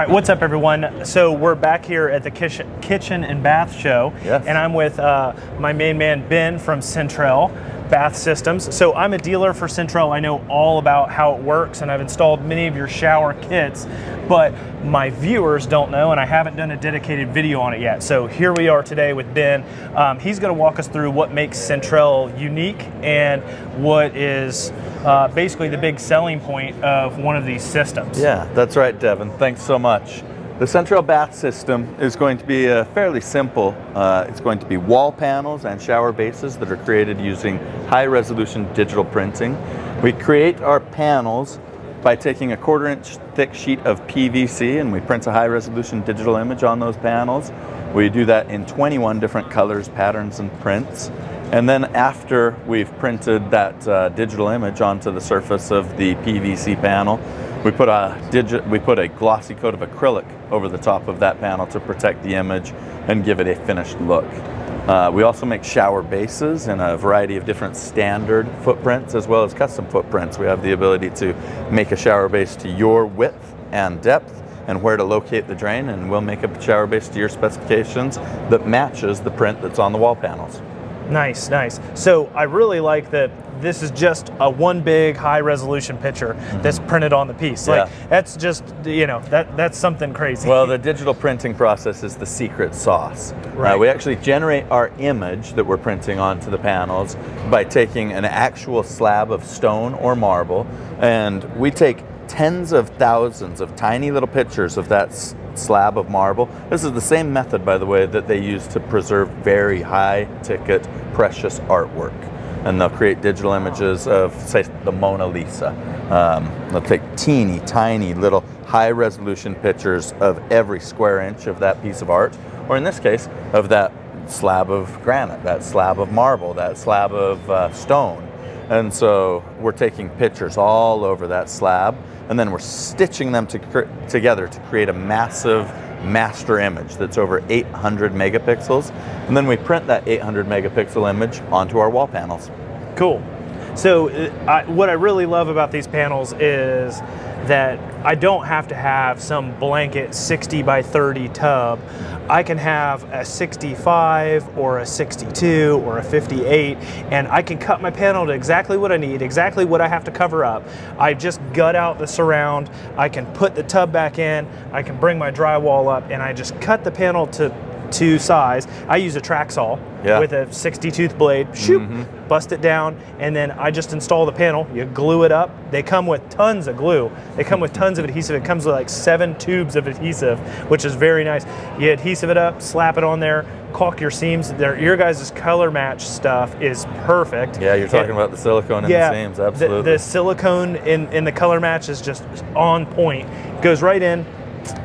right, what's up, everyone? So we're back here at the kitchen, kitchen and bath show, Yes. and I'm with uh, my main man Ben from Sentrel Bath Systems. So I'm a dealer for Sentrel. I know all about how it works, and I've installed many of your shower kits, but my viewers don't know, and I haven't done a dedicated video on it yet. So here we are today with Ben. Um, he's going to walk us through what makes Sentrel unique and what is uh, basically the big selling point of one of these systems. Yeah, that's right, Devin. Thanks so much. The Sentrel bath system is going to be uh, fairly simple. Uh, it's going to be wall panels and shower bases that are created using high resolution digital printing. We create our panels by taking a quarter inch thick sheet of PVC and we print a high resolution digital image on those panels. We do that in 21 different colors, patterns, and prints. And then after we've printed that uh, digital image onto the surface of the PVC panel, we put a we put a glossy coat of acrylic over the top of that panel to protect the image and give it a finished look. Uh, we also make shower bases in a variety of different standard footprints as well as custom footprints. We have the ability to make a shower base to your width and depth and where to locate the drain and we'll make a shower base to your specifications that matches the print that's on the wall panels. Nice, nice. So I really like that this is just a one big high resolution picture that's printed on the piece. Like Mm-hmm. Yeah. that's just you know that that's something crazy. Well, the digital printing process is the secret sauce. Uh, Right. we actually generate our image that we're printing onto the panels by taking an actual slab of stone or marble, and we take tens of thousands of tiny little pictures of that slab of marble. This is the same method, by the way, that they use to preserve very high ticket, precious artwork. And they'll create digital images of, say, the Mona Lisa. Um, they'll take teeny, tiny little high resolution pictures of every square inch of that piece of art, or in this case, of that slab of granite, that slab of marble, that slab of uh, stone. And so we're taking pictures all over that slab, and then we're stitching them to together to create a massive master image that's over 800 megapixels. And then we print that 800 megapixel image onto our wall panels. cool. So uh, I, what I really love about these panels is that I don't have to have some blanket 60 by 30 tub. I can have a 65 or a 62 or a 58 and I can cut my panel to exactly what I need, exactly what I have to cover up. I just gut out the surround, I can put the tub back in, I can bring my drywall up and I just cut the panel to to size. I use a track saw Yeah. with a 60 tooth blade, shoot, mm-hmm. bust it down, and then I just install the panel. You glue it up. They come with tons of glue. They come with tons of adhesive. It comes with like seven tubes of adhesive, which is very nice. You adhesive it up, slap it on there, caulk your seams. Their, your guys' color match stuff is perfect. Yeah, you're talking It- about the silicone in yeah, the seams, the- absolutely. The, silicone in, in the color match is just on point. Goes right in,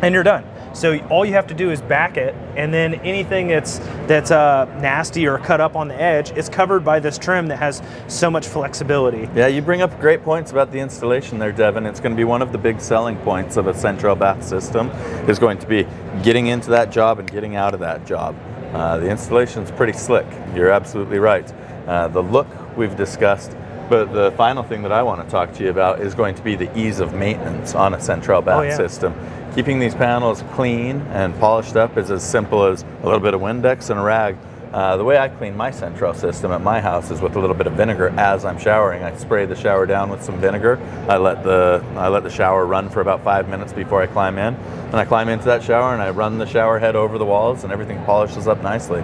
and you're done. So all you have to do is back it, and then anything that's that's uh, nasty or cut up on the edge is covered by this trim that has so much flexibility. Yeah, you bring up great points about the installation there, Devin. It's going to be one of the big selling points of a Sentrel bath system is going to be getting into that job and getting out of that job. Uh, the installation's pretty slick. You're absolutely right. Uh, the look we've discussed, but the final thing that I want to talk to you about is going to be the ease of maintenance on a Sentrel bath Oh, yeah. system. Keeping these panels clean and polished up is as simple as a little bit of Windex and a rag. Uh, the way I clean my Sentrel system at my house is with a little bit of vinegar as I'm showering. I spray the shower down with some vinegar. I let the I let the shower run for about five minutes before I climb in. And I climb into that shower and I run the shower head over the walls and everything polishes up nicely.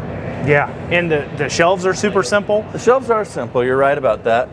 Yeah, and the, the shelves are super simple. The shelves are simple. You're right about that.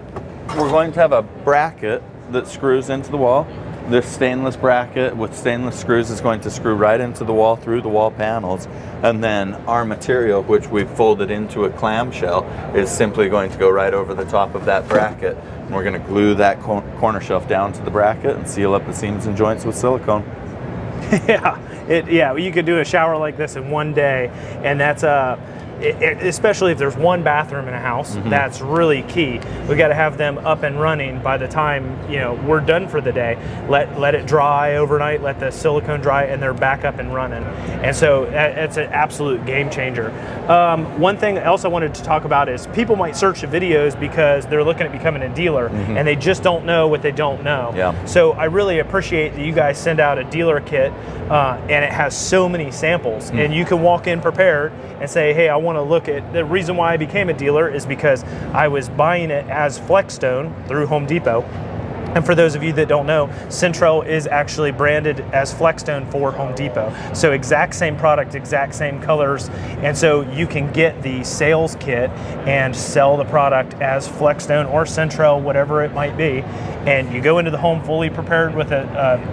We're going to have a bracket that screws into the wall. This stainless bracket with stainless screws is going to screw right into the wall through the wall panels. And then our material, which we've folded into a clamshell, is simply going to go right over the top of that bracket. And we're going to glue that cor- corner shelf down to the bracket and seal up the seams and joints with silicone. yeah, it yeah. You could do a shower like this in one day, and that's uh it, especially if there's one bathroom in a house, Mm-hmm. that's really key. We got to have them up and running by the time you know we're done for the day. Let let it dry overnight, let the silicone dry, and they're back up and running. And so that, it's an absolute game changer. Um, one thing else I wanted to talk about is people might search the videos because they're looking at becoming a dealer and they just don't know what they don't know. Mm-hmm. Yeah. So I really appreciate that you guys send out a dealer kit, uh, and it has so many samples, Mm. and you can walk in prepared and say, "Hey, I want to look at." The reason why I became a dealer is because I was buying it as Flexstone through Home Depot. And for those of you that don't know, Sentrel is actually branded as Flexstone for Home Depot. So exact same product, exact same colors, and so you can get the sales kit and sell the product as Flexstone or Sentrel, whatever it might be. And you go into the home fully prepared with a,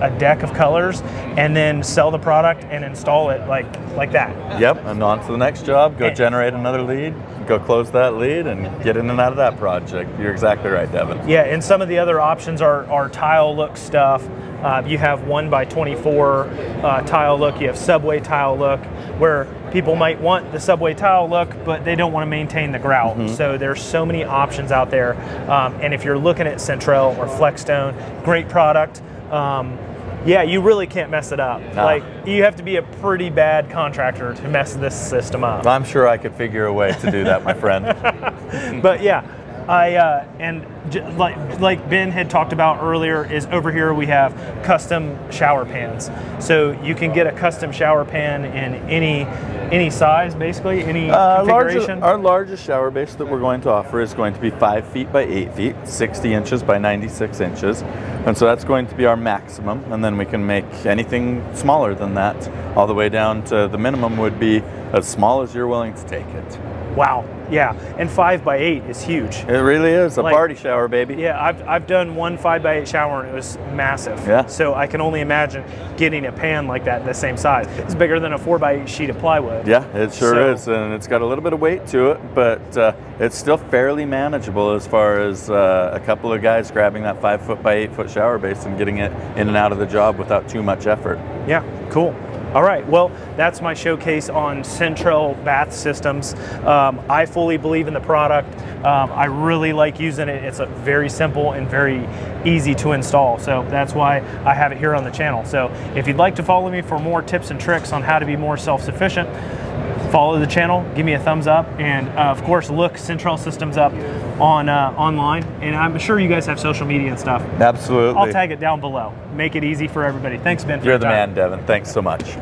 a, a deck of colors, and then sell the product and install it like like that. Yep, and on to the next job. Go And- generate another lead. Go close that lead and get in and out of that project. You're exactly right, Devin. Yeah, and some of the other options are, are tile look stuff. Uh, you have one by 24 uh, tile look. You have subway tile look, where people might want the subway tile look, but they don't want to maintain the grout. So there's so many options out there. Um, and if you're looking at Sentrel or Flexstone, great product. Um, yeah, you really can't mess it up. Like you have to be a pretty bad contractor to mess this system up. I'm sure I could figure a way to do that, my friend. but yeah, I uh, and j- like like Ben had talked about earlier is over here we have custom shower pans. So you can get a custom shower pan in any any size, basically any Uh, largest, configuration. our largest shower base that we're going to offer is going to be 5 feet by 8 feet, 60 inches by 96 inches. And so that's going to be our maximum. And then we can make anything smaller than that, all the way down to the minimum would be as small as you're willing to take it. Wow, yeah, and five by eight is huge. It really is a Like- party shower, baby. Yeah, I've, I've done one five by eight shower and it was massive. Yeah. So I can only imagine getting a pan like that the same size. It's bigger than a four by eight sheet of plywood. Yeah, it sure So- is, and it's got a little bit of weight to it, but uh, it's still fairly manageable as far as uh, a couple of guys grabbing that five foot by eight foot shower base and getting it in and out of the job without too much effort. Yeah, cool. All right, well, that's my showcase on Sentrel Bath Systems. Um, I fully believe in the product. Um, I really like using it. It's a very simple and very easy to install. So that's why I have it here on the channel. So if you'd like to follow me for more tips and tricks on how to be more self-sufficient, follow the channel, give me a thumbs up, and uh, of course, look Sentrel Systems up on uh, online. And I'm sure you guys have social media and stuff. Absolutely. I'll tag it down below. Make it easy for everybody. Thanks, Ben. For You're your the time. man, Devin. Thanks so much.